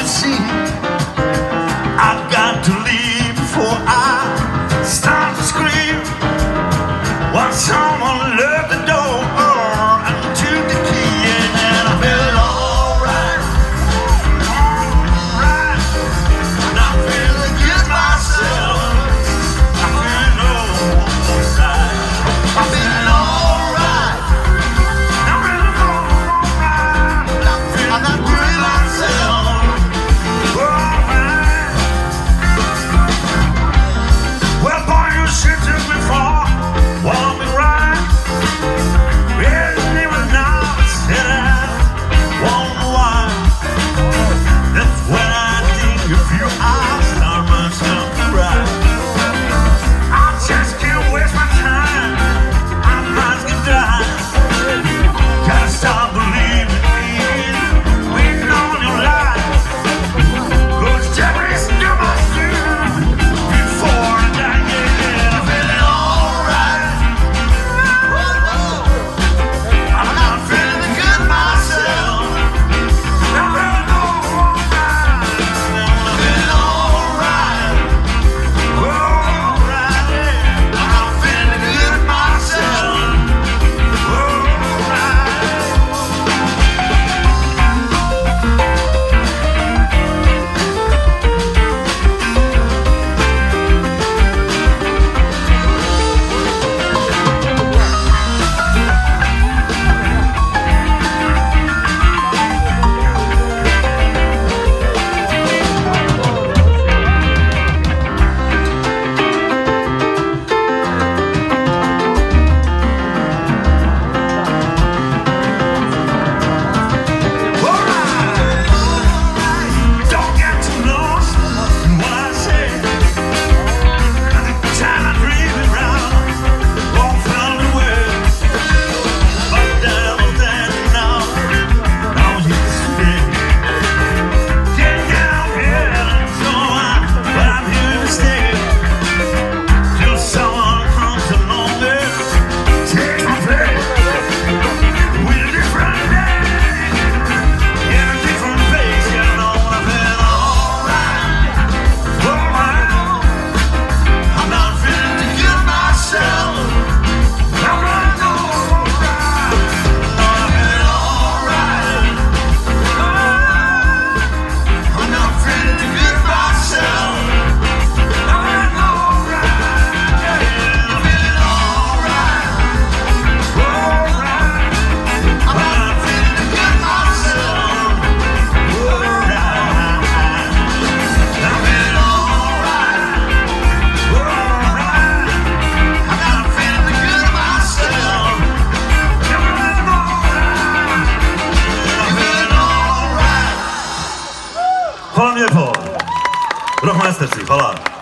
it seemed I've got to leave before I start to scream. While someone left the door Brahma Master